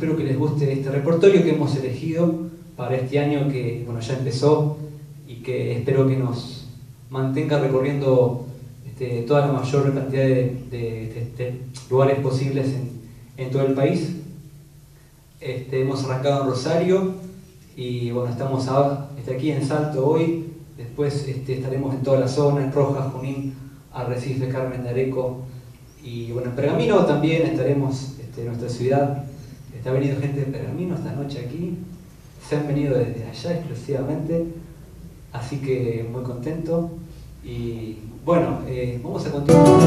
este repertorio que hemos elegido para este año que bueno, ya empezó y que espero que nos mantenga recorriendo este, toda la mayor cantidad de, lugares posibles en, todo el país. Este, hemos arrancado en Rosario y bueno, estamos aquí en Salto hoy, después estaremos en toda la zona, en Rojas, Junín, Arrecife, Carmen de Areco y bueno, en Pergamino también estaremos en nuestra ciudad. Está venido gente de Pergamino esta noche aquí, se han venido desde allá exclusivamente, así que muy contento. Y bueno, eh, vamos a continuar.